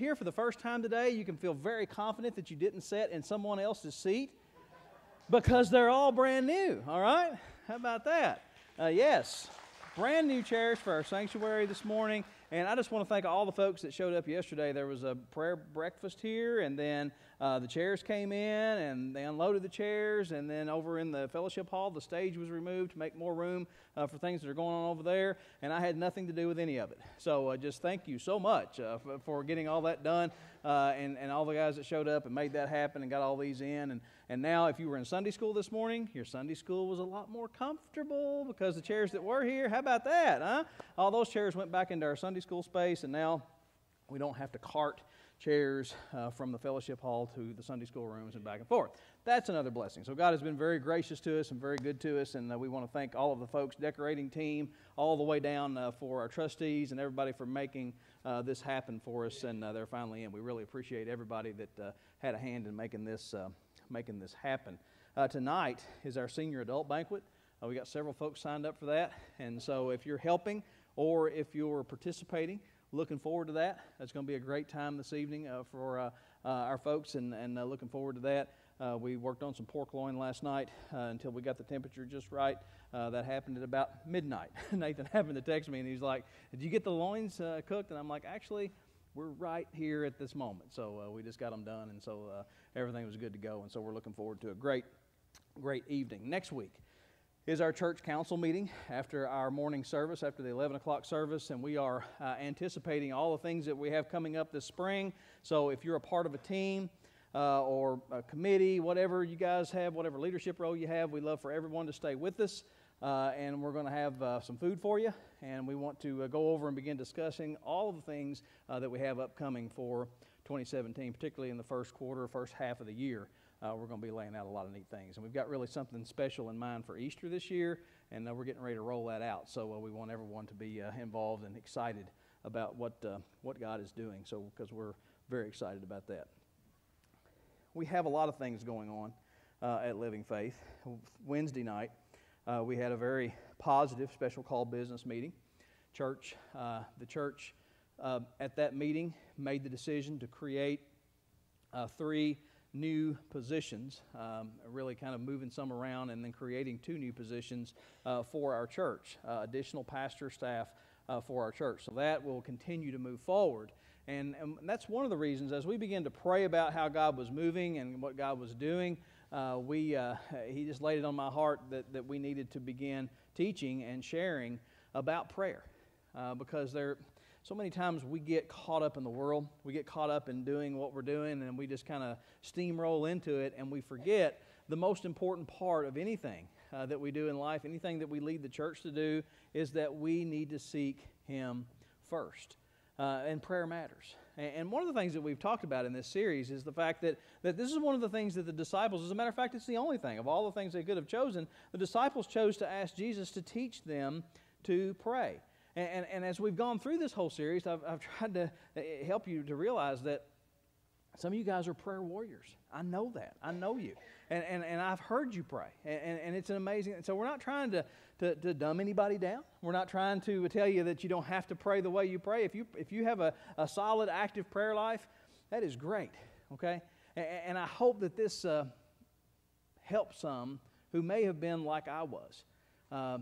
here for the first time today, you can feel very confident that you didn't sit in someone else's seat because they're all brand new, all right? How about that? Uh, yes, brand new chairs for our sanctuary this morning. And I just want to thank all the folks that showed up yesterday. There was a prayer breakfast here, and then uh, the chairs came in, and they unloaded the chairs. And then over in the fellowship hall, the stage was removed to make more room uh, for things that are going on over there. And I had nothing to do with any of it. So uh, just thank you so much uh, for, for, getting all that done, and, and all the guys that showed up and made that happen and got all these in. And, and now, if you were in Sunday school this morning, your Sunday school was a lot more comfortable because the chairs that were here, how about that, huh? All those chairs went back into our Sunday school space, and now we don't have to cart chairs uh, from the fellowship hall to the Sunday school rooms and back and forth. That's another blessing. So God has been very gracious to us and very good to us, and uh, we want to thank all of the folks, decorating team, all the way down uh, for our trustees and everybody for making uh, this happen for us. And uh, they're finally in. We really appreciate everybody that uh, had a hand in making this making this happen. tonight is our senior adult banquet. we got several folks signed up for that, and so if you're helping or if you're participating, looking forward to that. That's going to be a great time this evening uh, for uh, uh, our folks, and, and uh, looking forward to that. Uh, we worked on some pork loin last night until we got the temperature just right. that happened at about midnight. Nathan happened to text me, and he's like, "Did you get the loins cooked?" And I'm like, "Actually." We're right here at this moment. So we just got them done, and so everything was good to go. And so we're looking forward to a great, great evening. Next week, is our church council meeting after our morning service, after the 11 o'clock service, and we are uh, anticipating all the things that we have coming up this spring. So if you're a part of a team, uh, or a committee, whatever you guys have, whatever leadership role you have, we'd love for everyone to stay with us. Uh, and we're going to have uh, some food for you, and we want to uh, go over and begin discussing all of the things uh, that we have upcoming for 2017, particularly in the first quarter, first half of the year uh, we're going to be laying out a lot of neat things. And we've got really something special in mind for Easter this year, and uh, we're getting ready to roll that out. So uh, we want everyone to be uh, involved and excited about what, uh, what God is doing, so because we're very excited about that. We have a lot of things going on uh, at Living Faith. Wednesday night, we had a very positive special call business meeting. Church, the church at that meeting made the decision to create three new positions, um, really kind of moving some around and then creating two new positions uh, for our church, uh, additional pastor staff uh, for our church. So that will continue to move forward. And, and, that's one of the reasons as we begin to pray about how God was moving and what God was doing, uh, we, uh, he just laid it on my heart that, that we needed to begin teaching and sharing about prayer. Uh, because there, so many times we get caught up in the world. We get caught up in doing what we're doing and we just kind of steamroll into it and we forget the most important part of anything uh, that we do in life, anything that we lead the church to do, is that we need to seek Him first. Uh, and prayer matters. And one of the things that we've talked about in this series is the fact that, that this is one of the things that the disciples, as a matter of fact, it's the only thing. Of all the things they could have chosen, the disciples chose to ask Jesus to teach them to pray. And, and, and, as we've gone through this whole series, I've, I've tried to uh, help you to realize that some of you guys are prayer warriors. I know that. I know you. And, and, and I've heard you pray. And, and, it's an amazing. So we're not trying to, to, to dumb anybody down. We're not trying to tell you that you don't have to pray the way you pray. If you, if you have a, a solid, active prayer life, that is great. Okay? And, and I hope that this uh, helps some who may have been like I was. Uh,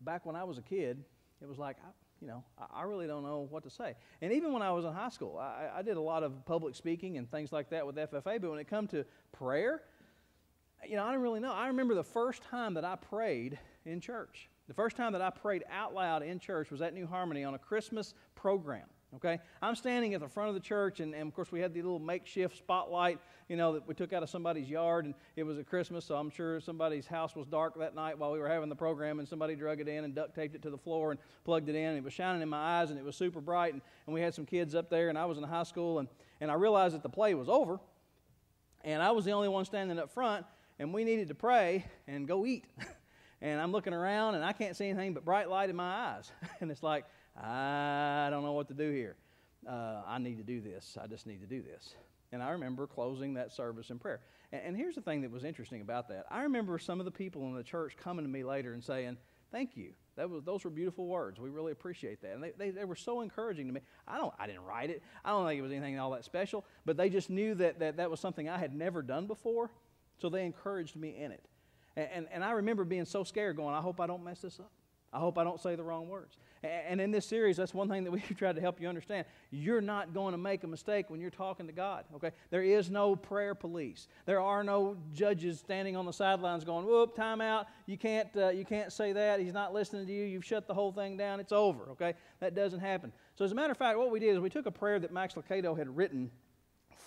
back when I was a kid, it was like, I, you know, I, really don't know what to say. And even when I was in high school, I, I did a lot of public speaking and things like that with FFA, but when it come to prayer, you know, I don't really know. I remember the first time that I prayed in church. The first time that I prayed out loud in church was at New Harmony on a Christmas program. Okay? I'm standing at the front of the church, and, and, of course, we had the little makeshift spotlight, you know, that we took out of somebody's yard, and it was at Christmas, so I'm sure somebody's house was dark that night while we were having the program, and somebody drug it in and duct taped it to the floor and plugged it in, and it was shining in my eyes, and it was super bright, and, and we had some kids up there, and I was in high school, and, and I realized that the play was over, and I was the only one standing up front, and we needed to pray and go eat. and I'm looking around, and I can't see anything but bright light in my eyes. and it's like, I don't know what to do here. Uh, I need to do this. I just need to do this. And I remember closing that service in prayer. And, and, here's the thing that was interesting about that. I remember some of the people in the church coming to me later and saying, Thank you That was, those were beautiful words. We really appreciate that. And they, they, they were so encouraging to me. I, don't, I didn't write it. I don't think it was anything all that special, but they just knew that, that that was something I had never done before, so they encouraged me in it. And, and, and I remember being so scared going, I hope I don't mess this up. I hope I don't say the wrong words. And in this series, that's one thing that we've tried to help you understand. You're not going to make a mistake when you're talking to God, okay? There is no prayer police. There are no judges standing on the sidelines going, whoop, time out. You can't, uh, you can't say that. He's not listening to you. You've shut the whole thing down. It's over, okay? That doesn't happen. So, as a matter of fact, what we did is we took a prayer that Max Lucado had written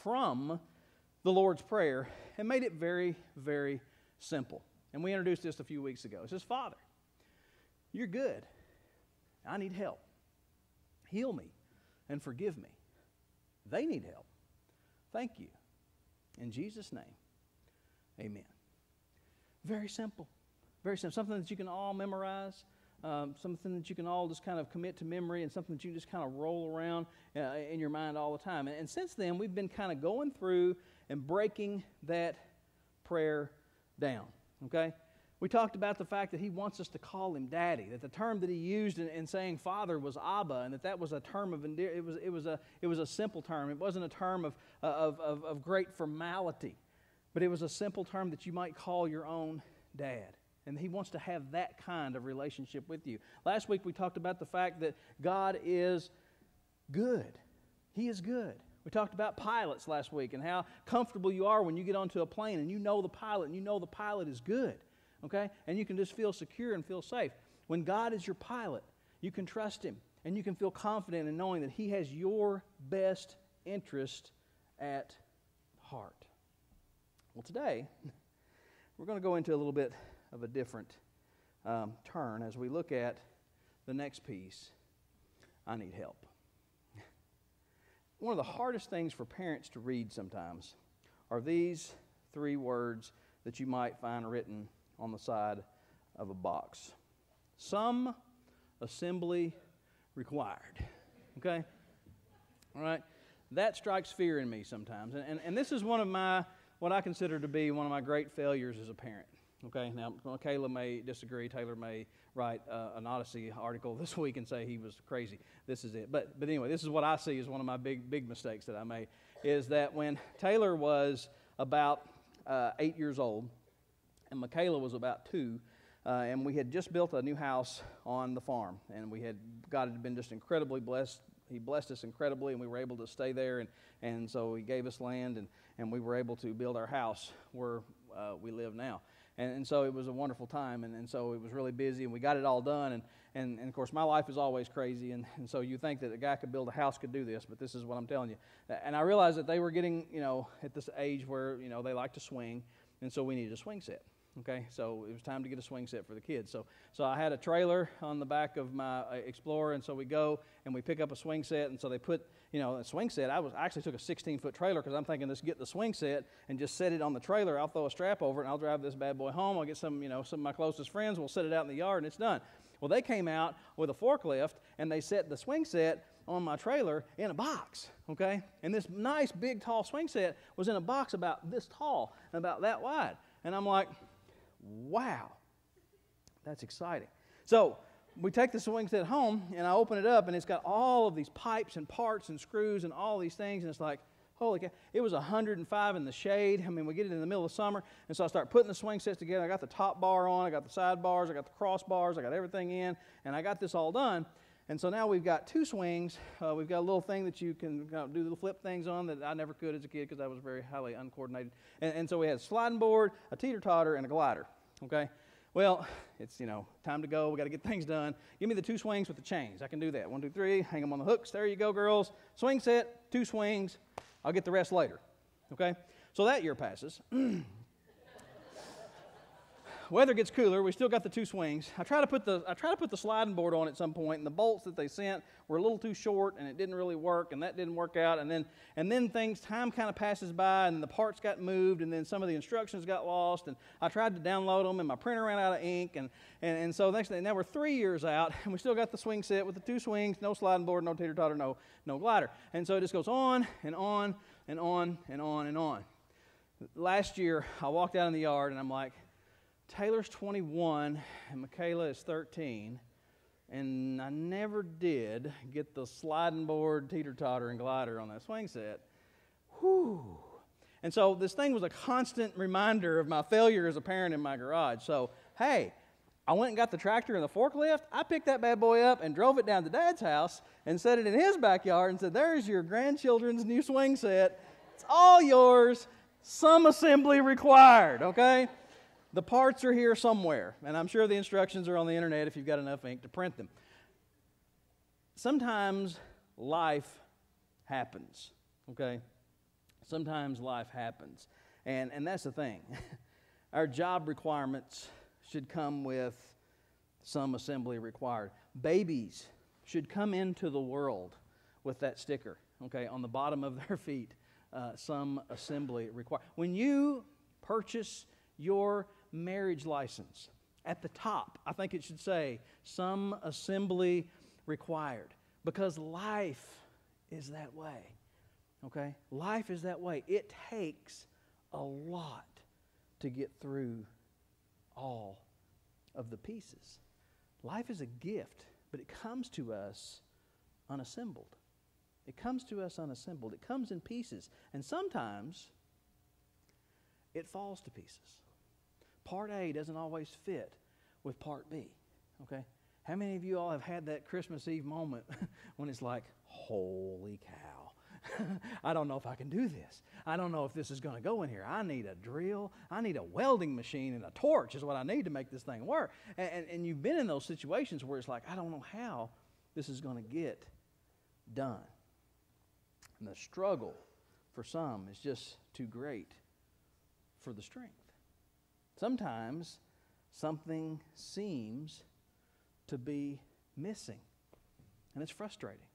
from the Lord's Prayer and made it very, very simple. And we introduced this a few weeks ago. It says, Father, you're good. I need help. Heal me and forgive me. They need help. Thank you. In Jesus' name, amen. Very simple. Very simple. Something that you can all memorize. Um, something that you can all just kind of commit to memory and something that you just kind of roll around uh, in your mind all the time. And, and since then, we've been kind of going through and breaking that prayer down. Okay? We talked about the fact that he wants us to call him daddy, that the term that he used in, in saying father was Abba, and that that was a term of endear, it was, it was, a, it was a simple term. It wasn't a term of, uh, of, of, of great formality, but it was a simple term that you might call your own dad. And he wants to have that kind of relationship with you. Last week we talked about the fact that God is good. He is good. We talked about pilots last week and how comfortable you are when you get onto a plane and you know the pilot and you know the pilot is good okay? And you can just feel secure and feel safe. When God is your pilot, you can trust Him and you can feel confident in knowing that He has your best interest at heart. Well, today, we're going to go into a little bit of a different um, turn as we look at the next piece I need help. One of the hardest things for parents to read sometimes are these three words that you might find written on the side of a box. Some assembly required. Okay? All right? That strikes fear in me sometimes. And, and, and this is one of my, what I consider to be one of my great failures as a parent. Okay, now Kayla may disagree. Taylor may write uh, an Odyssey article this week and say he was crazy. This is it. But, but anyway, this is what I see as one of my big, big mistakes that I made is that when Taylor was about uh, eight years old, and Michaela was about two. Uh, and we had just built a new house on the farm, and we had God had been just incredibly blessed. He blessed us incredibly, and we were able to stay there, and, and so He gave us land, and, and we were able to build our house where uh, we live now. And, and so it was a wonderful time, and, and so it was really busy, and we got it all done. And, and, and of course, my life is always crazy, and, and so you think that a guy could build a house could do this, but this is what I'm telling you. And I realized that they were getting, you know, at this age where, you know, they like to swing, and so we needed a swing set. Okay, so it was time to get a swing set for the kids. So, so I had a trailer on the back of my uh, Explorer, and so we go and we pick up a swing set. And so they put, you know, a swing set. I was I actually took a 16 foot trailer because I'm thinking let's get the swing set and just set it on the trailer. I'll throw a strap over it, and I'll drive this bad boy home. I'll get some, you know, some of my closest friends. We'll set it out in the yard, and it's done. Well, they came out with a forklift and they set the swing set on my trailer in a box, okay? And this nice, big, tall swing set was in a box about this tall and about that wide. And I'm like, wow, that's exciting. So we take the swing set home, and I open it up, and it's got all of these pipes and parts and screws and all these things, and it's like, holy cow. It was 105 in the shade. I mean, we get it in the middle of summer, and so I start putting the swing sets together. I got the top bar on, I got the side bars, I got the cross bars, I got everything in, and I got this all done. And so now we've got two swings. Uh, we've got a little thing that you can you know, do little flip things on that I never could as a kid because I was very highly uncoordinated. And, and so we had a sliding board, a teeter totter, and a glider. Okay? Well, it's, you know, time to go. we got to get things done. Give me the two swings with the chains. I can do that. One, two, three. Hang them on the hooks. There you go, girls. Swing set, two swings. I'll get the rest later. Okay? So that year passes. weather gets cooler. We still got the two swings. I try to put the I try to put the sliding board on at some point, and the bolts that they sent were a little too short, and it didn't really work, and that didn't work out. And then and then things time kind of passes by, and the parts got moved, and then some of the instructions got lost, and I tried to download them, and my printer ran out of ink, and and, and so next thing now we're three years out, and we still got the swing set with the two swings, no sliding board, no teeter totter, no no glider, and so it just goes on and on and on and on and on. Last year, I walked out in the yard, and I'm like Taylor's 21 and Michaela is 13. and I never did get the sliding board, teeter totter, and glider on that swing set. Whew. And so this thing was a constant reminder of my failure as a parent in my garage. So, hey, I went and got the tractor and the forklift. I picked that bad boy up and drove it down to dad's house and set it in his backyard and said, There's your grandchildren's new swing set. It's all yours. Some assembly required, okay? The parts are here somewhere, and I'm sure the instructions are on the internet if you've got enough ink to print them. Sometimes life happens, okay? Sometimes life happens. And, and that's the thing. Our job requirements should come with some assembly required. Babies should come into the world with that sticker, okay, on the bottom of their feet, uh, some assembly required. When you purchase your marriage license, at the top, I think it should say some assembly required because life is that way. Okay? Life is that way. It takes a lot to get through all of the pieces. Life is a gift, but it comes to us unassembled. It comes to us unassembled. It comes in pieces. And sometimes it falls to pieces. Part A doesn't always fit with Part B. Okay? How many of you all have had that Christmas Eve moment when it's like, holy cow, I don't know if I can do this. I don't know if this is going to go in here. I need a drill. I need a welding machine and a torch is what I need to make this thing work. And, and, and you've been in those situations where it's like, I don't know how this is going to get done. And the struggle for some is just too great for the strength. Sometimes something seems to be missing, and it's frustrating.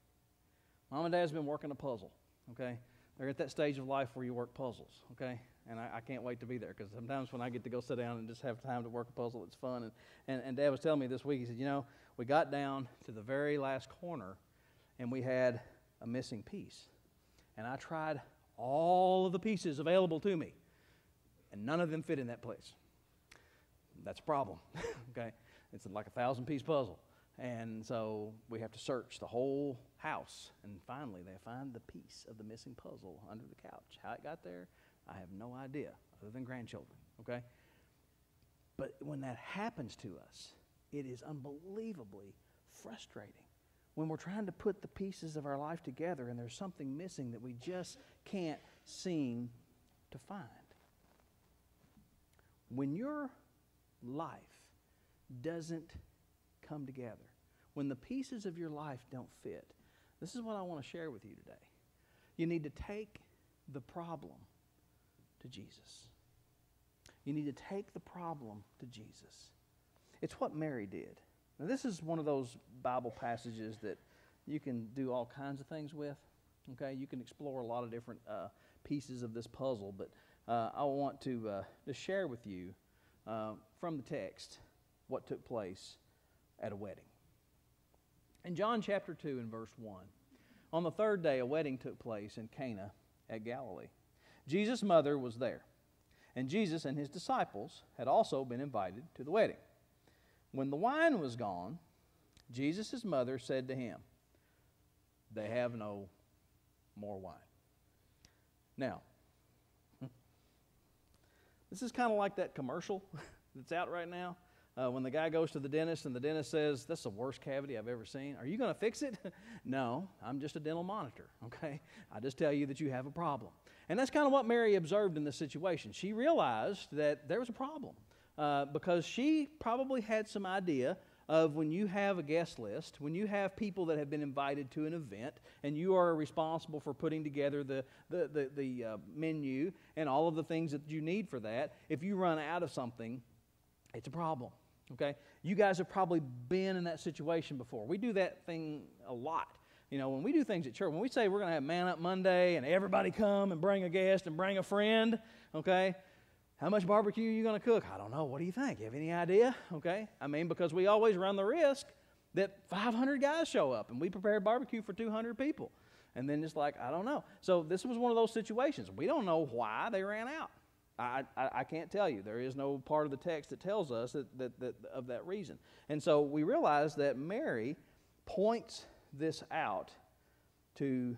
Mom and Dad's been working a puzzle, okay? They're at that stage of life where you work puzzles, okay? And I, I can't wait to be there because sometimes when I get to go sit down and just have time to work a puzzle, it's fun. And, and, and Dad was telling me this week, he said, You know, we got down to the very last corner and we had a missing piece. And I tried all of the pieces available to me, and none of them fit in that place. That's a problem, okay? It's like a thousand piece puzzle. And so we have to search the whole house. And finally, they find the piece of the missing puzzle under the couch. How it got there, I have no idea, other than grandchildren, okay? But when that happens to us, it is unbelievably frustrating. When we're trying to put the pieces of our life together and there's something missing that we just can't seem to find. When your life doesn't come together, when the pieces of your life don't fit, this is what I want to share with you today. You need to take the problem to Jesus. You need to take the problem to Jesus. It's what Mary did. Now, this is one of those Bible passages that you can do all kinds of things with. Okay, you can explore a lot of different uh, pieces of this puzzle, but uh, I want to, uh, to share with you uh, from the text what took place at a wedding. In John chapter 2 and verse 1, on the third day, a wedding took place in Cana at Galilee. Jesus' mother was there, and Jesus and his disciples had also been invited to the wedding. When the wine was gone, Jesus' mother said to him, They have no more wine. Now, this is kind of like that commercial that's out right now uh, when the guy goes to the dentist and the dentist says, That's the worst cavity I've ever seen. Are you going to fix it? no, I'm just a dental monitor, okay? I just tell you that you have a problem. And that's kind of what Mary observed in this situation. She realized that there was a problem uh, because she probably had some idea of when you have a guest list, when you have people that have been invited to an event, and you are responsible for putting together the, the, the, the uh, menu and all of the things that you need for that, if you run out of something, it's a problem. Okay? You guys have probably been in that situation before. We do that thing a lot. You know, when we do things at church, when we say we're going to have Man Up Monday and everybody come and bring a guest and bring a friend, okay? How much barbecue are you going to cook? I don't know. What do you think? You have any idea? Okay? I mean, because we always run the risk that 500 guys show up and we prepared barbecue for 200 people. And then it's like, I don't know. So this was one of those situations. We don't know why they ran out. I, I, I, can't tell you. There is no part of the text that tells us that, that, that, of that reason. And so we realize that Mary points this out to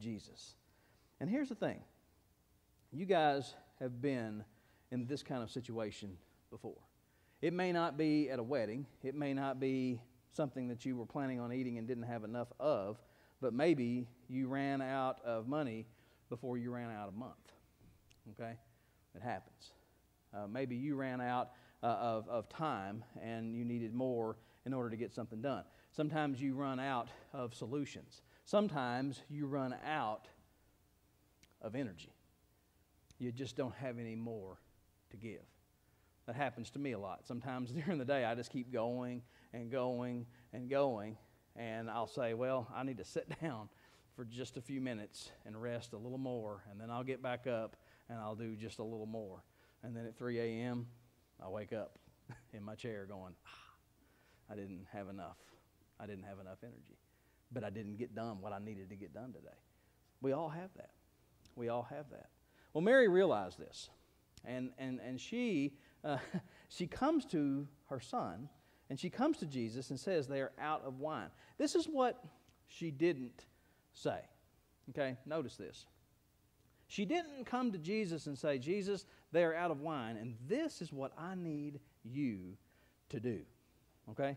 Jesus. And here's the thing you guys have been in this kind of situation before. It may not be at a wedding, it may not be something that you were planning on eating and didn't have enough of, but maybe you ran out of money before you ran out of month. Okay? It happens. Uh, maybe you ran out uh, of, of time and you needed more in order to get something done. Sometimes you run out of solutions. Sometimes you run out of energy. You just don't have any more to give. That happens to me a lot. Sometimes during the day, I just keep going and going and going, and I'll say, Well, I need to sit down for just a few minutes and rest a little more, and then I'll get back up and I'll do just a little more. And then at 3 a.m., I wake up in my chair going, ah, I didn't have enough. I didn't have enough energy. But I didn't get done what I needed to get done today. We all have that. We all have that. Well, Mary realized this, and, and, and she, uh, she comes to her son, and she comes to Jesus and says they are out of wine. This is what she didn't say. Okay, notice this. She didn't come to Jesus and say, Jesus, they are out of wine, and this is what I need you to do. Okay?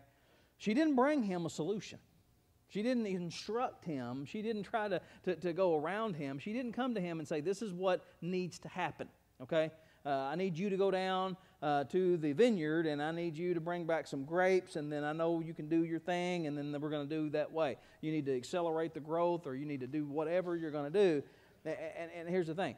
She didn't bring him a solution. She didn't instruct him. She didn't try to, to, to, go around him. She didn't come to him and say, This is what needs to happen. Okay? Uh, I need you to go down uh, to the vineyard and I need you to bring back some grapes, and then I know you can do your thing, and then we're going to do that way. You need to accelerate the growth, or you need to do whatever you're going to do. And, and here's the thing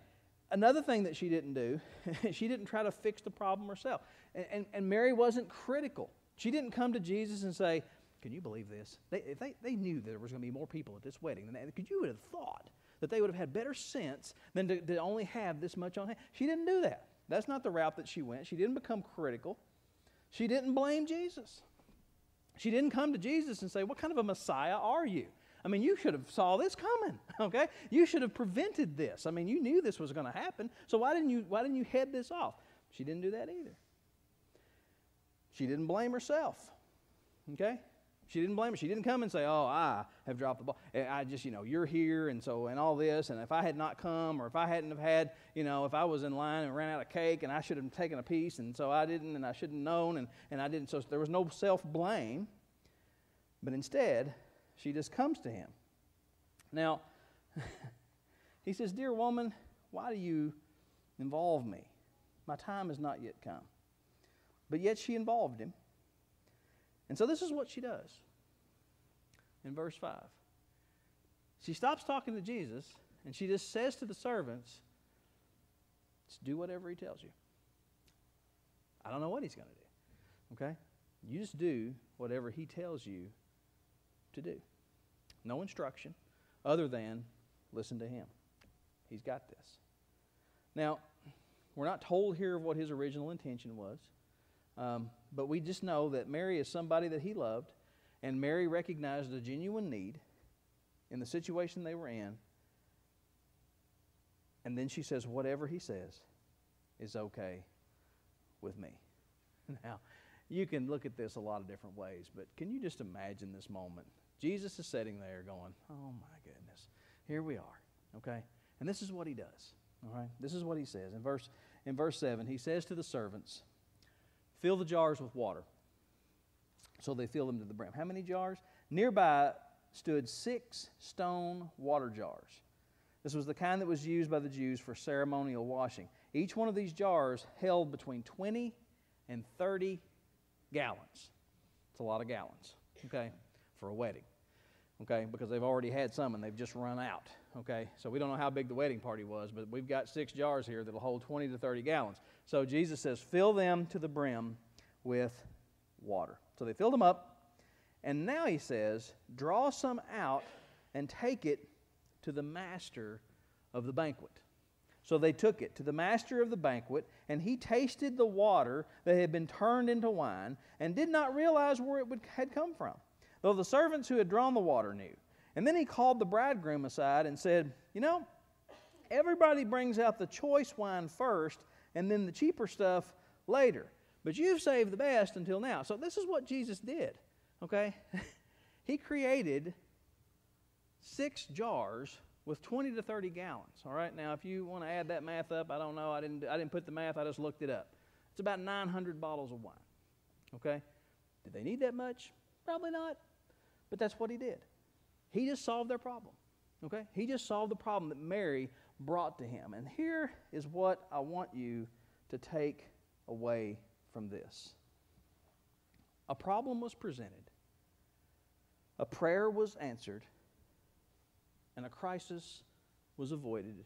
another thing that she didn't do, she didn't try to fix the problem herself. And, and, and, Mary wasn't critical. She didn't come to Jesus and say, Can you believe this? They, if they, they knew there was going to be more people at this wedding than that, could you have thought that they would have had better sense than to, to only have this much on hand? She didn't do that. That's not the route that she went. She didn't become critical. She didn't blame Jesus. She didn't come to Jesus and say, What kind of a Messiah are you? I mean, you should have saw this coming, okay? You should have prevented this. I mean, you knew this was going to happen, so why didn't you why didn't you head this off? She didn't do that either. She didn't blame herself. Okay? She didn't blame her. She didn't come and say, "Oh, I have dropped the ball. Eh, I just, you know, you're here, and so and all this. And if I had not come, or if I hadn't have had, you know, if I was in line and ran out of cake, and I should have taken a piece, and so I didn't, and I shouldn't have known, and and I didn't. So there was no self blame. But instead, she just comes to him. Now, he says, Dear woman, why do you involve me? My time has not yet come. But yet she involved him. And so this is what she does in verse 5. She stops talking to Jesus and she just says to the servants, Just do whatever he tells you. I don't know what he's going to do. Okay? You just do whatever he tells you to do. No instruction other than listen to him. He's got this. Now, we're not told here of what his original intention was, um, but we just know that Mary is somebody that he loved, and Mary recognized a genuine need in the situation they were in. And then she says, Whatever he says is okay with me. Now, you can look at this a lot of different ways, but can you just imagine this moment? Jesus is sitting there going, Oh my goodness, here we are. Okay? And this is what he does. All right? This is what he says. In verse, in verse 7, he says to the servants, Fill the jars with water. So they fill them to the brim. How many jars? Nearby stood six stone water jars. This was the kind that was used by the Jews for ceremonial washing. Each one of these jars held between 20 and 30 gallons. It's a lot of gallons, okay, for a wedding okay, because they've already had some and they've just run out, okay? So we don't know how big the wedding party was, but we've got six jars here that'll hold 20 to 30 gallons. So Jesus says, fill them to the brim with water. So they filled them up, and now he says, draw some out and take it to the master of the banquet. So they took it to the master of the banquet, and he tasted the water that had been turned into wine and did not realize where it would, had come from though the servants who had drawn the water knew. And then he called the bridegroom aside and said, You know, everybody brings out the choice wine first, and then the cheaper stuff later. But you've saved the best until now. So this is what Jesus did, okay? he created six jars with 20 to 30 gallons. All right, now if you want to add that math up, I don't know. I didn't, I didn't put the math, I just looked it up. It's about 900 bottles of wine. Okay? Did they need that much? Probably not. But that's what he did. He just solved their problem. Okay? He just solved the problem that Mary brought to him. And here is what I want you to take away from this a problem was presented, a prayer was answered, and a crisis was avoided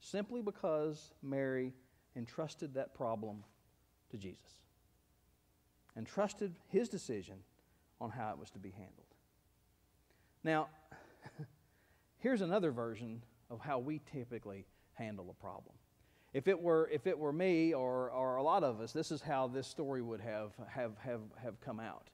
simply because Mary entrusted that problem to Jesus and trusted his decision on how it was to be handled. Now, here's another version of how we typically handle a problem. If it were, if it were me or, or a lot of us, this is how this story would have, have, have, have come out.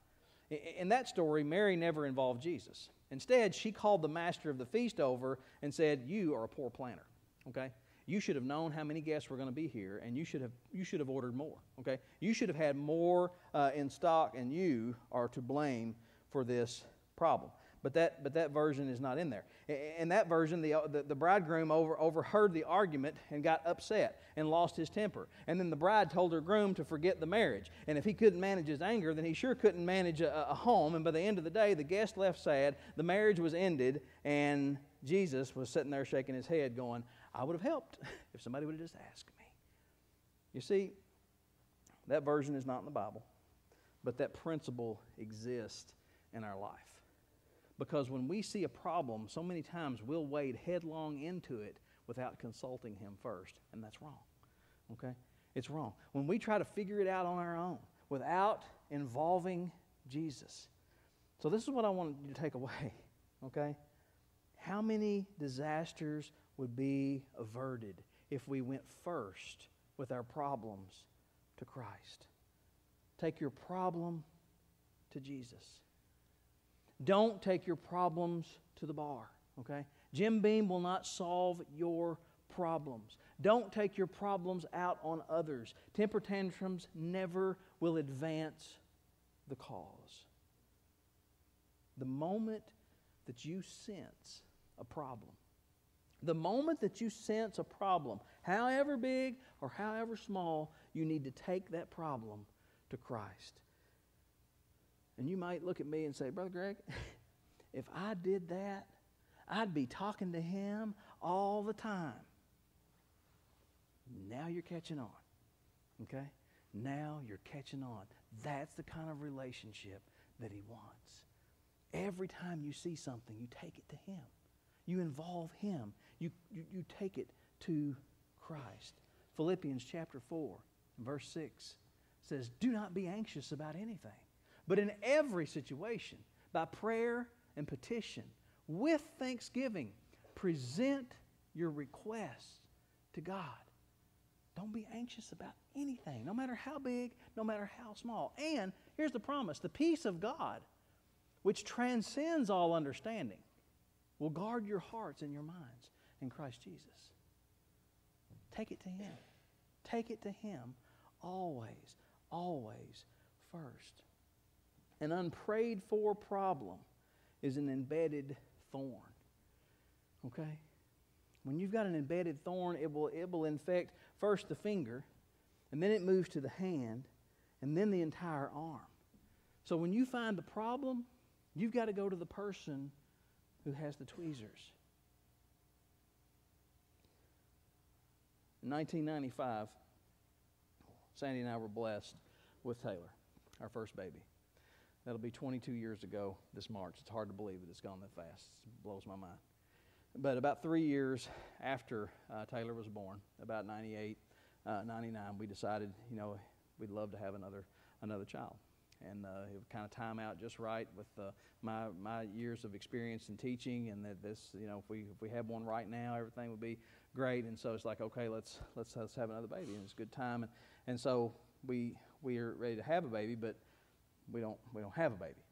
In that story, Mary never involved Jesus. Instead, she called the master of the feast over and said, You are a poor planner. Okay? You should have known how many guests were going to be here, and you should have, you should have ordered more. Okay? You should have had more uh, in stock, and you are to blame for this problem but that, but that version is not in there. In that version, the, the, the, bridegroom over, overheard the argument and got upset and lost his temper. And then the bride told her groom to forget the marriage. And if he couldn't manage his anger, then he sure couldn't manage a, a home. And by the end of the day, the guest left sad, the marriage was ended, and Jesus was sitting there shaking his head, going, I would have helped if somebody would have just asked me. You see, that version is not in the Bible, but that principle exists in our life. Because when we see a problem, so many times we'll wade headlong into it without consulting Him first, and that's wrong. Okay? It's wrong. When we try to figure it out on our own without involving Jesus. So, this is what I want you to take away. Okay? How many disasters would be averted if we went first with our problems to Christ? Take your problem to Jesus. Don't take your problems to the bar, okay? Jim Beam will not solve your problems. Don't take your problems out on others. Temper tantrums never will advance the cause. The moment that you sense a problem, the moment that you sense a problem, however big or however small, you need to take that problem to Christ. And you might look at me and say, Brother Greg, if I did that, I'd be talking to him all the time. Now you're catching on. Okay? Now you're catching on. That's the kind of relationship that he wants. Every time you see something, you take it to him. You involve him. You, you, you take it to Christ. Philippians chapter 4, verse 6 says, Do not be anxious about anything but in every situation, by prayer and petition, with thanksgiving, present your requests to God. Don't be anxious about anything, no matter how big, no matter how small. And here's the promise the peace of God, which transcends all understanding, will guard your hearts and your minds in Christ Jesus. Take it to Him. Take it to Him always, always first. An unprayed for problem is an embedded thorn. Okay? When you've got an embedded thorn, it will, it will infect first the finger, and then it moves to the hand, and then the entire arm. So when you find the problem, you've got to go to the person who has the tweezers. In 1995, Sandy and I were blessed with Taylor, our first baby. That'll be 22 years ago this March. It's hard to believe that it's gone that fast. It blows my mind. But about three years after uh, Taylor was born, about 98, uh, 99, we decided, you know, we'd love to have another another child. And uh, it would kind of time out just right with uh, my my years of experience in teaching, and that this, you know, if we if we had one right now, everything would be great. And so it's like, okay, let's let's let's have another baby, and it's a good time. And and so we we are ready to have a baby, but we don't we don't have a baby.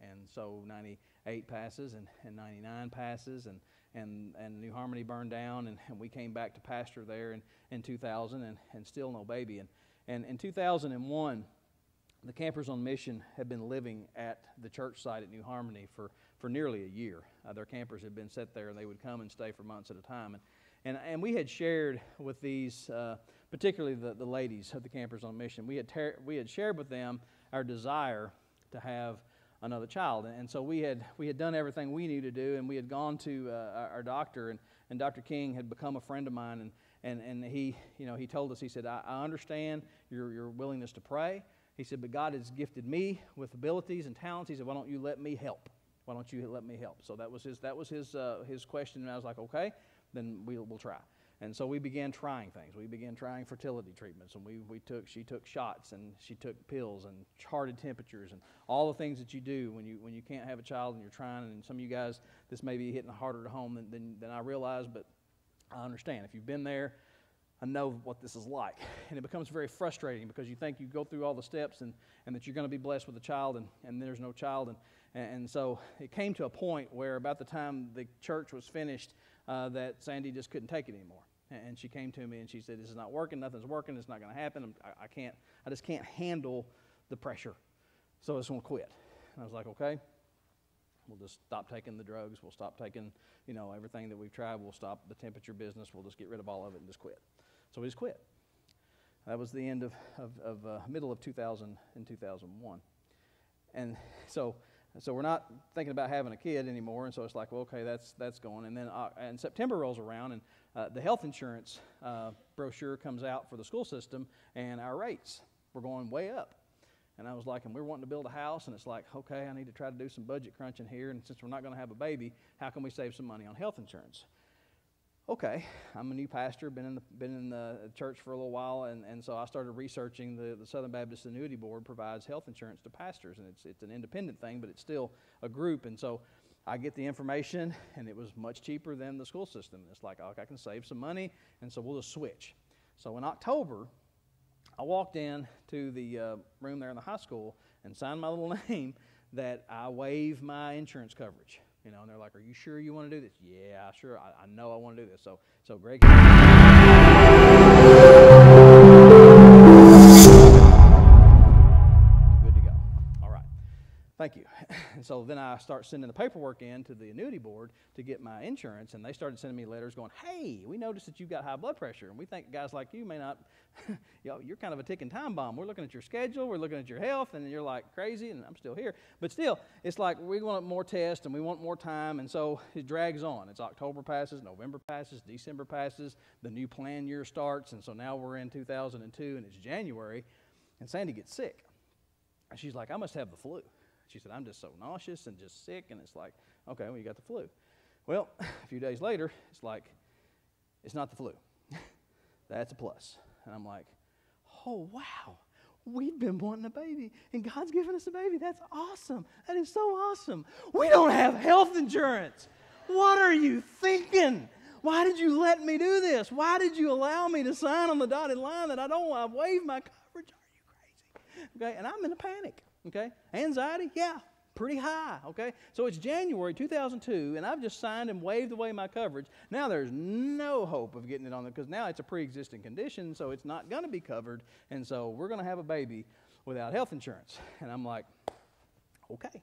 And so 98 passes and, and 99 passes and and, and New Harmony burned down, and, and we came back to pastor there in, in 2000, and, and still no baby. And, and in 2001, the campers on mission had been living at the church site at New Harmony for, for nearly a year. Uh, their campers had been set there, and they would come and stay for months at a time. And, and, and we had shared with these, uh, particularly the, the ladies of the campers on mission, we had, ter- we had shared with them our desire to have another child. And, so we had, we had done everything we knew to do, and we had gone to uh, our, our, doctor, and, and Dr. King had become a friend of mine. And, and, and he, you know, he told us, he said, I, I understand your, your willingness to pray. He said, but God has gifted me with abilities and talents. He said, why don't you let me help? Why don't you let me help? So that was his, that was his, uh, his question, and I was like, okay, then we'll, we'll try. And so we began trying things. We began trying fertility treatments, and we, we took she took shots and she took pills and charted temperatures and all the things that you do when you when you can't have a child and you're trying. And some of you guys, this may be hitting harder to home than, than, than I realize, but I understand. If you've been there, I know what this is like. And it becomes very frustrating because you think you go through all the steps and, and that you're going to be blessed with a child, and, and there's no child. And, and so it came to a point where about the time the church was finished, uh, that Sandy just couldn't take it anymore. And she came to me and she said, This is not working. Nothing's working. It's not going to happen. I, I, can't, I just can't handle the pressure. So I just want to quit. And I was like, Okay. We'll just stop taking the drugs. We'll stop taking, you know, everything that we've tried. We'll stop the temperature business. We'll just get rid of all of it and just quit. So we just quit. That was the end of, of, of uh, middle of 2000 and 2001. And so so we're not thinking about having a kid anymore, and so it's like, well, okay, that's that's going. And then uh, and September rolls around, and uh, the health insurance uh, brochure comes out for the school system, and our rates were going way up. And I was like, and we're wanting to build a house, and it's like, okay, I need to try to do some budget crunching here, and since we're not going to have a baby, how can we save some money on health insurance? okay, I'm a new pastor, been in the, been in the church for a little while, and, and so I started researching the, the Southern Baptist Annuity Board provides health insurance to pastors, and it's, it's an independent thing, but it's still a group. And so I get the information, and it was much cheaper than the school system. It's like, oh, I can save some money, and so we'll just switch. So in October, I walked in to the uh, room there in the high school and signed my little name that I waive my insurance coverage. You know, and they're like, "Are you sure you want to do this?" Yeah, sure. I, I know I want to do this. So, so Greg. Thank you. And so then I start sending the paperwork in to the annuity board to get my insurance, and they started sending me letters going, "Hey, we noticed that you've got high blood pressure, and we think guys like you may not, you know, you're kind of a ticking time bomb. We're looking at your schedule, we're looking at your health, and you're like crazy, and I'm still here. But still, it's like we want more tests and we want more time, and so it drags on. It's October passes, November passes, December passes, the new plan year starts, and so now we're in 2002, and it's January, and Sandy gets sick. And she's like, I must have the flu. She said, I'm just so nauseous and just sick. And it's like, okay, well, you got the flu. Well, a few days later, it's like, it's not the flu. That's a plus. And I'm like, oh, wow. We've been wanting a baby, and God's given us a baby. That's awesome. That is so awesome. We don't have health insurance. What are you thinking? Why did you let me do this? Why did you allow me to sign on the dotted line that I don't want to waive my coverage? Are you crazy? Okay, and I'm in a panic. Okay? Anxiety? Yeah, pretty high. Okay? So it's January 2002, and I've just signed and waived away my coverage. Now there's no hope of getting it on there because now it's a pre existing condition, so it's not going to be covered. And so we're going to have a baby without health insurance. And I'm like, okay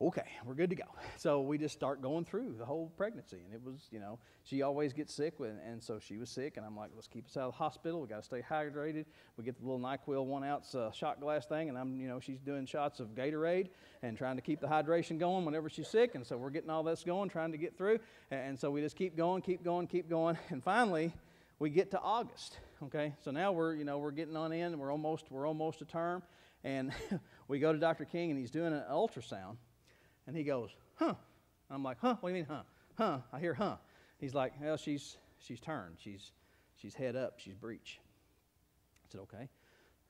okay, we're good to go. So we just start going through the whole pregnancy. And it was, you know, she always gets sick. With, and so she was sick. And I'm like, let's keep us out of the hospital. we got to stay hydrated. We get the little NyQuil one ounce uh, shot glass thing. And I'm, you know, she's doing shots of Gatorade and trying to keep the hydration going whenever she's sick. And so we're getting all this going, trying to get through. And, so we just keep going, keep going, keep going. And finally, we get to August. Okay, so now we're, you know, we're getting on in. We're almost, we're almost to term. And we go to Dr. King and he's doing an ultrasound and he goes, huh. I'm like, huh? What do you mean, huh? Huh? I hear, huh. He's like, well, she's, she's turned. She's, she's head up. She's breech. I said, okay.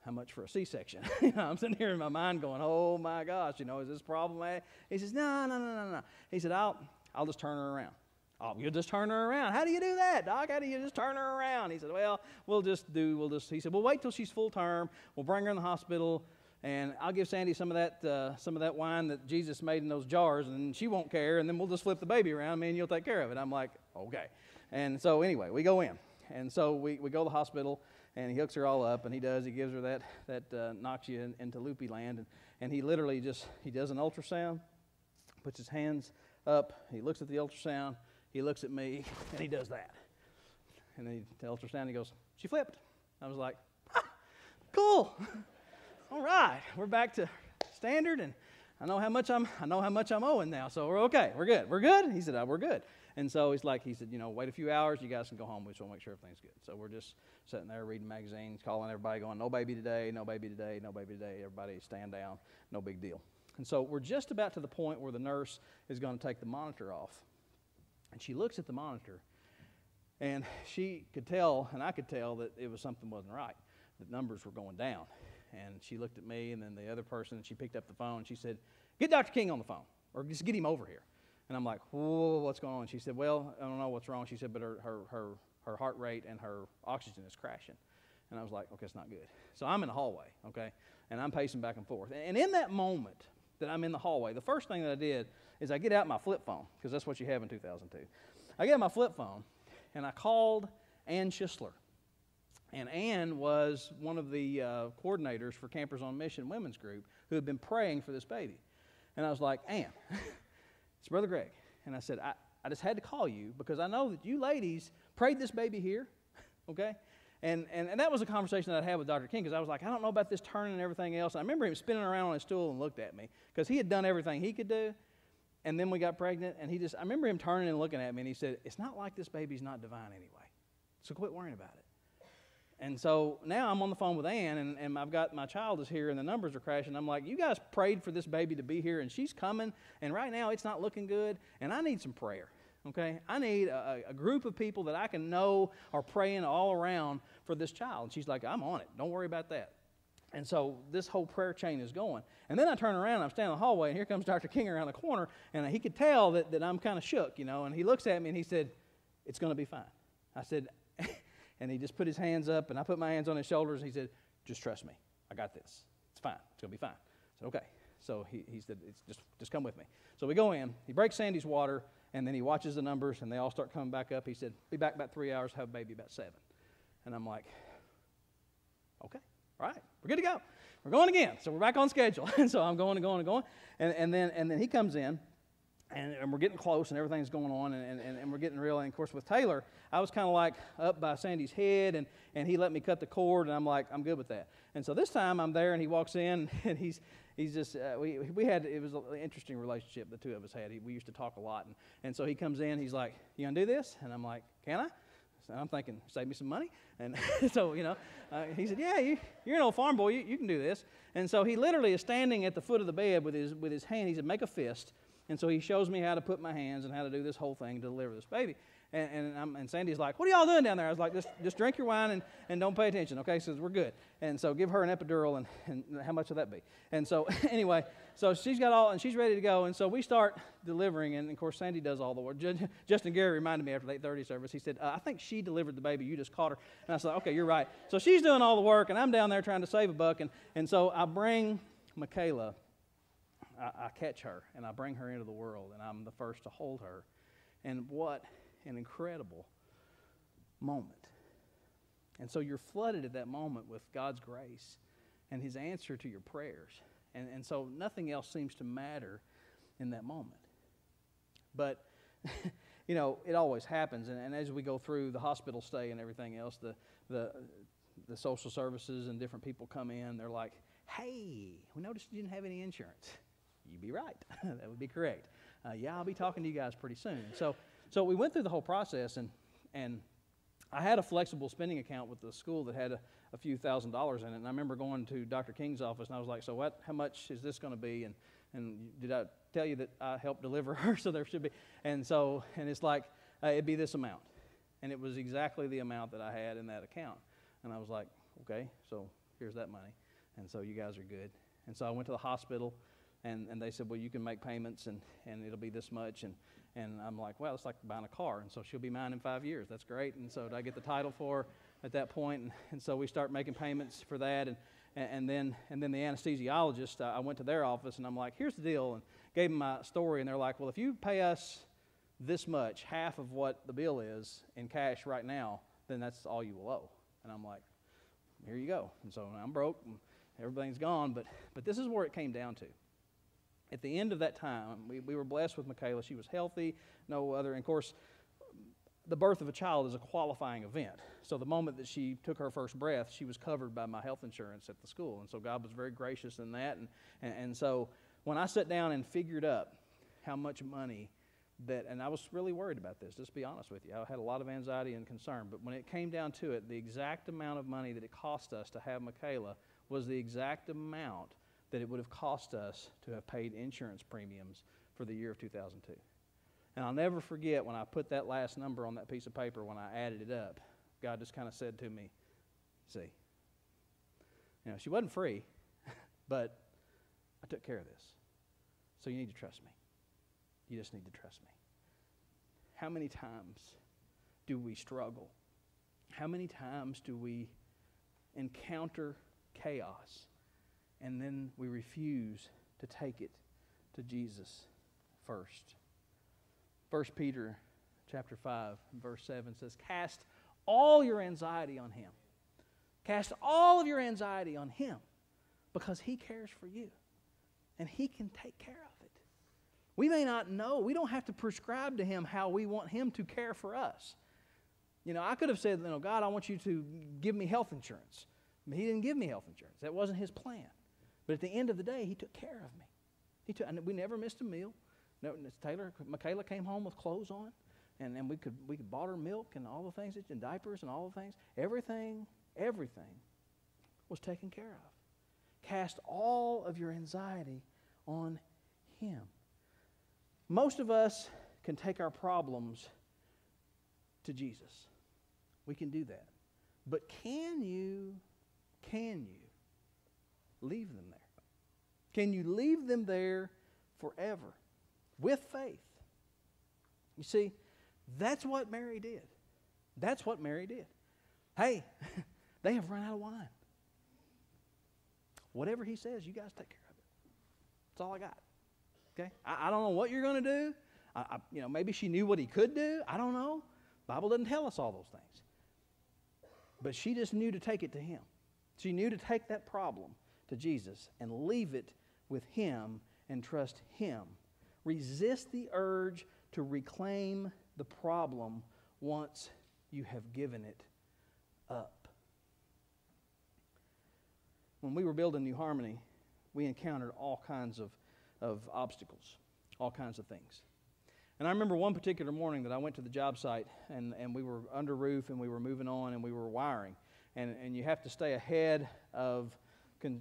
How much for a C-section? I'm sitting here in my mind going, oh my gosh, you know, is this problematic? Eh? He says, no, no, no, no, no. He said, I'll, I'll just turn her around. Oh, you'll just turn her around. How do you do that, Doc? How do you just turn her around? He said, Well, we'll just do, we'll just, he said, Well, wait till she's full term. We'll bring her in the hospital and I'll give Sandy some of that uh, some of that wine that Jesus made in those jars, and she won't care, and then we'll just flip the baby around, me and you'll take care of it. I'm like, okay. And so anyway, we go in, and so we, we go to the hospital, and he hooks her all up, and he does. He gives her that that uh, knocks you in, into loopy land, and, and he literally just he does an ultrasound, puts his hands up, he looks at the ultrasound, he looks at me, and he does that, and then he, the ultrasound, he goes, she flipped. I was like, ah, cool. all right, we're back to standard, and I know how much I'm I know how much I'm owing now, so we're okay. We're good. We're good. He said, oh, we're good. And so he's like, he said, you know, wait a few hours, you guys can go home. We just want to make sure everything's good. So we're just sitting there reading magazines, calling everybody, going, no baby today, no baby today, no baby today. Everybody stand down, no big deal. And so we're just about to the point where the nurse is going to take the monitor off. And she looks at the monitor, and she could tell, and I could tell that it was something wasn't right. The numbers were going down. And she looked at me and then the other person, and she picked up the phone. She said, Get Dr. King on the phone, or just get him over here. And I'm like, Whoa, what's going on? She said, Well, I don't know what's wrong. She said, But her, her, her, her heart rate and her oxygen is crashing. And I was like, Okay, it's not good. So I'm in the hallway, okay, and I'm pacing back and forth. And in that moment that I'm in the hallway, the first thing that I did is I get out my flip phone, because that's what you have in 2002. I get my flip phone, and I called Ann Schisler. And Ann was one of the uh, coordinators for Campers on Mission Women's Group who had been praying for this baby. And I was like, Ann, it's Brother Greg. And I said, I, I just had to call you because I know that you ladies prayed this baby here, okay? And, and, and that was a conversation that I had with Dr. King because I was like, I don't know about this turning and everything else. And I remember him spinning around on his stool and looked at me because he had done everything he could do. And then we got pregnant, and he just, I remember him turning and looking at me, and he said, It's not like this baby's not divine anyway. So quit worrying about it. And so now I'm on the phone with Ann, and, and I've got my child is here, and the numbers are crashing. I'm like, you guys prayed for this baby to be here, and she's coming, and right now it's not looking good, and I need some prayer. Okay, I need a, a group of people that I can know are praying all around for this child. And she's like, I'm on it. Don't worry about that. And so this whole prayer chain is going. And then I turn around, I'm standing in the hallway, and here comes Dr. King around the corner, and he could tell that, that I'm kind of shook, you know. And he looks at me and he said, It's going to be fine. I said, and he just put his hands up, and I put my hands on his shoulders, and he said, Just trust me. I got this. It's fine. It's going to be fine. I said, Okay. So he, he said, just, just come with me. So we go in. He breaks Sandy's water, and then he watches the numbers, and they all start coming back up. He said, Be back about three hours, have baby about seven. And I'm like, Okay, all right, we're good to go. We're going again. So we're back on schedule. and so I'm going and going and going. And, and, then, and then he comes in, and, and, we're getting close and everything's going on and, and, and we're getting real. And of course, with Taylor, I was kind of like up by Sandy's head and, and he let me cut the cord and I'm like, I'm good with that. And so this time I'm there and he walks in and he's, he's just, uh, we, we had, it was an interesting relationship the two of us had. He, we used to talk a lot. And, and so he comes in, he's like, You gonna do this? And I'm like, Can I? So I'm thinking, save me some money. And so, you know, uh, he said, Yeah, you, you're an old farm boy. You, you can do this. And so he literally is standing at the foot of the bed with his, with his hand. He said, Make a fist. And so he shows me how to put my hands and how to do this whole thing to deliver this baby. And, and, and, Sandy's like, What are y'all doing down there? I was like, Just, just drink your wine and, and don't pay attention, okay? So we're good. And so give her an epidural, and, and how much would that be? And so, anyway, so she's got all, and she's ready to go. And so we start delivering, and of course, Sandy does all the work. Justin Gary reminded me after the 8:30 service, he said, uh, I think she delivered the baby. You just caught her. And I said, Okay, you're right. So she's doing all the work, and I'm down there trying to save a buck. And, and so I bring Michaela I, I catch her and I bring her into the world, and I'm the first to hold her. And what an incredible moment. And so you're flooded at that moment with God's grace and His answer to your prayers. And, and so nothing else seems to matter in that moment. But, you know, it always happens. And, and, as we go through the hospital stay and everything else, the, the, the social services and different people come in. They're like, hey, we noticed you didn't have any insurance you'd be right. that would be correct. Uh, yeah, I'll be talking to you guys pretty soon. So, so we went through the whole process, and and I had a flexible spending account with the school that had a, a few thousand dollars in it. And I remember going to Dr. King's office, and I was like, "So what? How much is this going to be?" And and did I tell you that I helped deliver her? so there should be. And so, and it's like uh, it'd be this amount, and it was exactly the amount that I had in that account. And I was like, "Okay, so here's that money." And so you guys are good. And so I went to the hospital and, and they said, well, you can make payments and, and it'll be this much. And, and I'm like, well, it's like buying a car. And so she'll be mine in five years. That's great. And so I get the title for her at that point. And, and so we start making payments for that. And, and, then and then the anesthesiologist, uh, I went to their office and I'm like, here's the deal, and gave them my story, and they're like, well, if you pay us this much, half of what the bill is in cash right now, then that's all you will owe. And I'm like, here you go. And so I'm broke, and everything's gone, but but this is where it came down to. At the end of that time, we, we were blessed with Michaela. She was healthy, no other. And of course, the birth of a child is a qualifying event. So the moment that she took her first breath, she was covered by my health insurance at the school. And so God was very gracious in that. And, and, and so when I sat down and figured up how much money that, and I was really worried about this, just be honest with you. I had a lot of anxiety and concern. But when it came down to it, the exact amount of money that it cost us to have Michaela was the exact amount that it would have cost us to have paid insurance premiums for the year of 2002. And I'll never forget when I put that last number on that piece of paper when I added it up. God just kind of said to me, See, you know, she wasn't free, but I took care of this. So you need to trust me. You just need to trust me. How many times do we struggle? How many times do we encounter chaos and then we refuse to take it to Jesus first? 1 Peter chapter 5 verse 7 says cast all your anxiety on him. Cast all of your anxiety on him because he cares for you and he can take care of it. We may not know. We don't have to prescribe to him how we want him to care for us. You know, I could have said, you know, God, I want you to give me health insurance. But he didn't give me health insurance. That wasn't his plan. But at the end of the day, he took care of me. He took, we never missed a meal. No, Taylor, Michaela came home with clothes on, and, and we could we could bought her milk and all the things, and diapers and all the things. Everything, everything was taken care of. Cast all of your anxiety on Him. Most of us can take our problems to Jesus. We can do that. But can you, can you leave them there? Can you leave them there forever with faith? You see, that's what Mary did. That's what Mary did. Hey, they have run out of wine. Whatever he says, you guys take care of it. That's all I got. Okay? I, I don't know what you're going to do. I, I, you know, maybe she knew what he could do. I don't know. Bible doesn't tell us all those things. But she just knew to take it to him. She knew to take that problem to Jesus and leave it with him and trust him. Resist the urge to reclaim the problem once you have given it up. When we were building New Harmony, we encountered all kinds of of obstacles, all kinds of things. And I remember one particular morning that I went to the job site and, and we were under roof and we were moving on and we were wiring. And, and you have to stay ahead of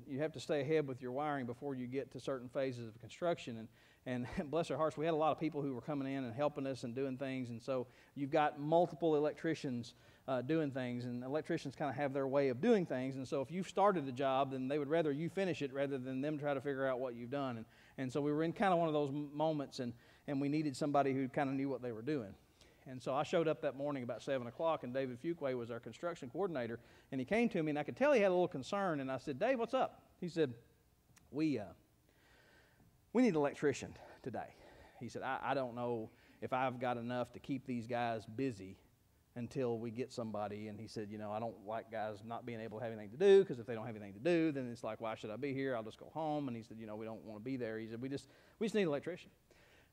you have to stay ahead with your wiring before you get to certain phases of construction. And, and bless their hearts, we had a lot of people who were coming in and helping us and doing things. And so you've got multiple electricians uh, doing things, and electricians kind of have their way of doing things. And so if you've started a job, then they would rather you finish it rather than them try to figure out what you've done. And, and so we were in kind of one of those moments, and, and we needed somebody who kind of knew what they were doing. And so I showed up that morning about 7 o'clock, and David Fuquay was our construction coordinator. And he came to me, and I could tell he had a little concern. And I said, Dave, what's up? He said, We, uh, we need an electrician today. He said, I, I don't know if I've got enough to keep these guys busy until we get somebody. And he said, You know, I don't like guys not being able to have anything to do because if they don't have anything to do, then it's like, Why should I be here? I'll just go home. And he said, You know, we don't want to be there. He said, We just, we just need an electrician.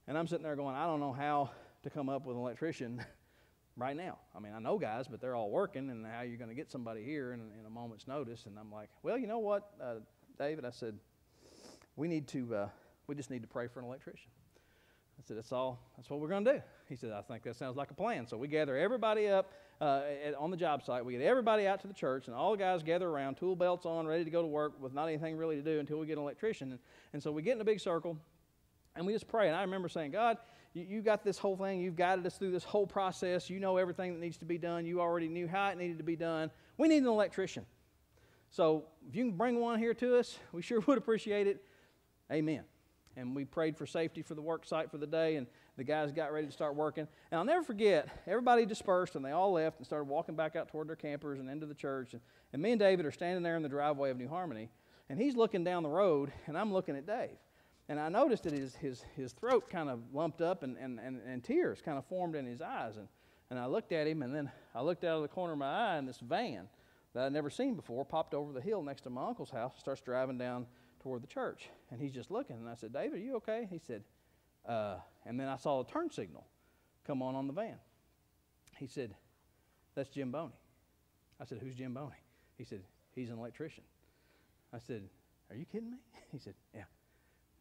And I'm sitting there going, I don't know how to come up with an electrician right now. I mean, I know guys, but they're all working, and how you're going to get somebody here in, in, a moment's notice. And I'm like, Well, you know what, uh, David? I said, We need to, uh, we just need to pray for an electrician. I said, That's all, that's what we're going to do. He said, I think that sounds like a plan. So we gather everybody up uh, at, on the job site. We get everybody out to the church, and all the guys gather around, tool belts on, ready to go to work with not anything really to do until we get an electrician. And, and so we get in a big circle, and we just pray. And I remember saying, God, you, you got this whole thing. You've guided us through this whole process. You know everything that needs to be done. You already knew how it needed to be done. We need an electrician. So if you can bring one here to us, we sure would appreciate it. Amen and we prayed for safety for the work site for the day. And the guys got ready to start working. And I'll never forget, everybody dispersed and they all left and started walking back out toward their campers and into the church. And, and me and David are standing there in the driveway of New Harmony, and he's looking down the road, and I'm looking at Dave. And I noticed that his, his, his throat kind of lumped up and, and, and, and tears kind of formed in his eyes. And, and I looked at him, and then I looked out of the corner of my eye, and this van that I'd never seen before popped over the hill next to my uncle's house, starts driving down toward the church. And he's just looking. And I said, David, are you okay? He said, uh, and then I saw a turn signal come on on the van. He said, That's Jim Boney. I said, Who's Jim Boney? He said, He's an electrician. I said, Are you kidding me? He said, Yeah.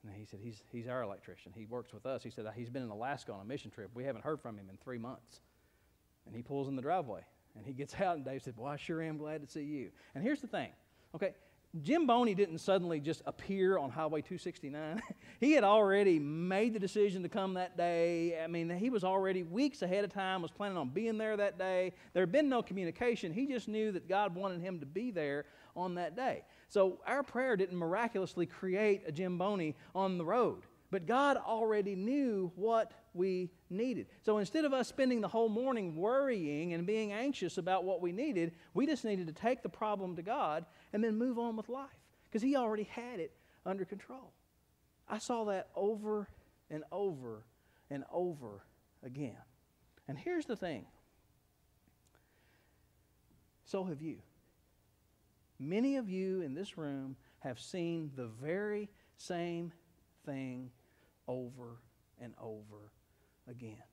And he said, he's, he's our electrician. He works with us. He said, uh, He's been in Alaska on a mission trip. We haven't heard from him in three months. And he pulls in the driveway. And he gets out, and Dave said, Well, I sure am glad to see you. And here's the thing okay, Jim Boney didn't suddenly just appear on Highway 269. he had already made the decision to come that day. I mean, he was already weeks ahead of time, was planning on being there that day. There had been no communication. He just knew that God wanted him to be there on that day. So our prayer didn't miraculously create a Jim Boney on the road. But God already knew what we needed. So instead of us spending the whole morning worrying and being anxious about what we needed, we just needed to take the problem to God and then move on with life because He already had it under control. I saw that over and over and over again. And here's the thing so have you. Many of you in this room have seen the very same thing over and over again.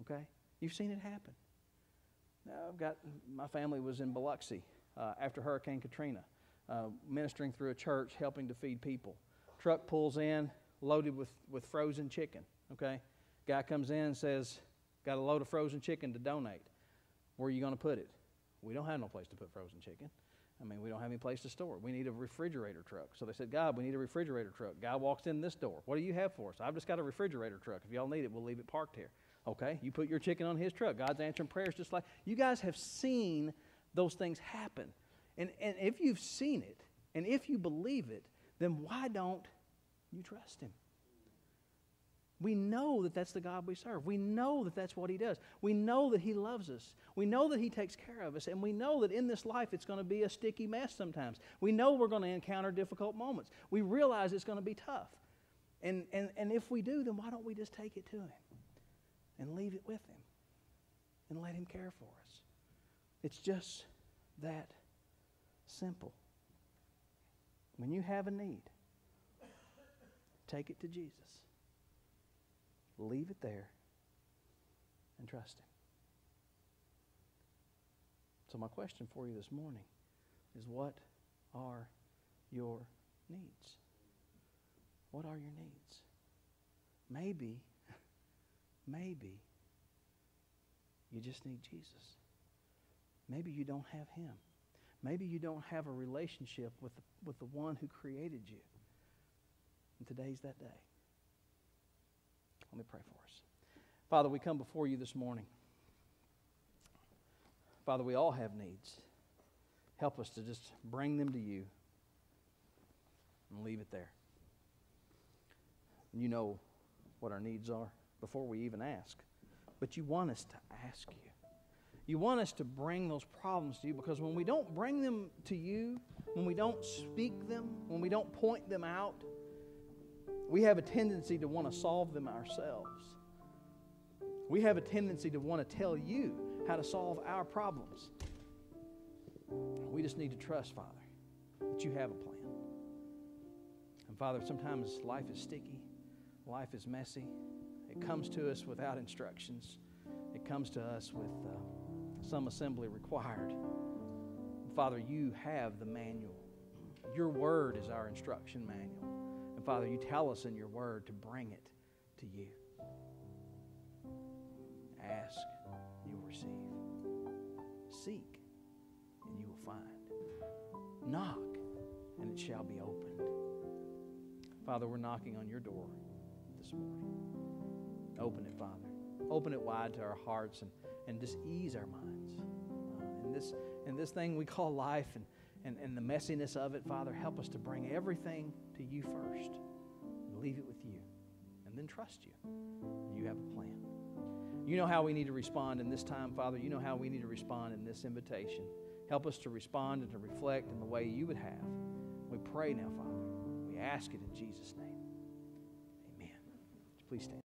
Okay? You've seen it happen. Now, I've got my family was in Biloxi uh, after Hurricane Katrina, uh, ministering through a church, helping to feed people. Truck pulls in, loaded with, with frozen chicken. Okay? Guy comes in and says, Got a load of frozen chicken to donate. Where are you going to put it? We don't have no place to put frozen chicken. I mean, we don't have any place to store. We need a refrigerator truck. So they said, God, we need a refrigerator truck. Guy walks in this door. What do you have for us? I've just got a refrigerator truck. If y'all need it, we'll leave it parked here. Okay, you put your chicken on his truck. God's answering prayers just like you guys have seen those things happen. And, and if you've seen it, and if you believe it, then why don't you trust him? We know that that's the God we serve. We know that that's what He does. We know that He loves us. We know that He takes care of us. And we know that in this life it's going to be a sticky mess sometimes. We know we're going to encounter difficult moments. We realize it's going to be tough. And, and, and if we do, then why don't we just take it to Him and leave it with Him and let Him care for us? It's just that simple. When you have a need, take it to Jesus leave it there and trust Him. So, my question for you this morning is what are your needs? What are your needs? Maybe, maybe you just need Jesus. Maybe you don't have Him. Maybe you don't have a relationship with the, with the one who created you. And today's that day. Let me pray for us. Father, we come before you this morning. Father, we all have needs. Help us to just bring them to you and leave it there. You know what our needs are before we even ask. But you want us to ask you. You want us to bring those problems to you because when we don't bring them to you, when we don't speak them, when we don't point them out, we have a tendency to want to solve them ourselves. We have a tendency to want to tell you how to solve our problems. We just need to trust, Father, that you have a plan. And Father, sometimes life is sticky, life is messy. It comes to us without instructions, it comes to us with uh, some assembly required. Father, you have the manual. Your word is our instruction manual. And Father, you tell us in your word to bring it to you. Ask, you will receive. Seek, and you will find. Knock, and it shall be opened. Father, we're knocking on your door this morning. Open it, Father. Open it wide to our hearts and, and just ease our minds. Uh, in, this, in this thing we call life and and, and the messiness of it, Father, help us to bring everything to you first and leave it with you. And then trust you. You have a plan. You know how we need to respond in this time, Father. You know how we need to respond in this invitation. Help us to respond and to reflect in the way you would have. We pray now, Father. We ask it in Jesus' name. Amen. Please stand.